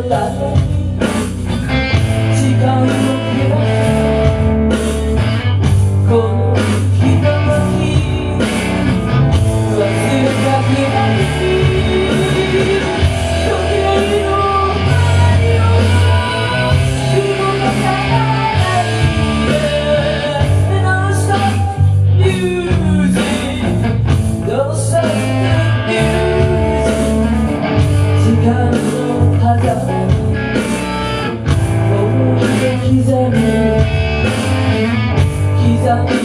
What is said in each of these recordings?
disfrutar coisa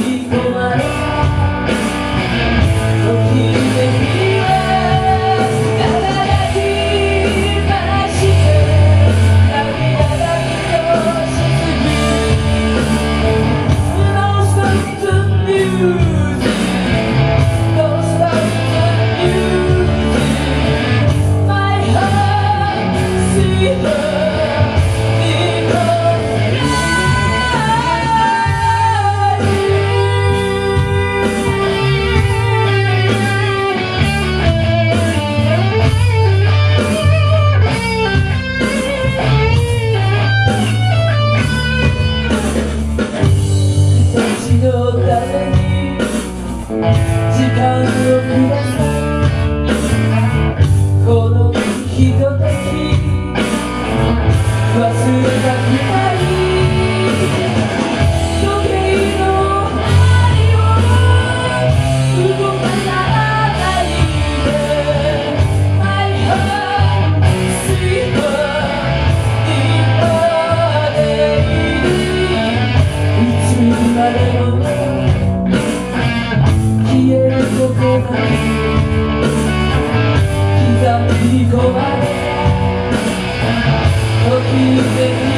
music.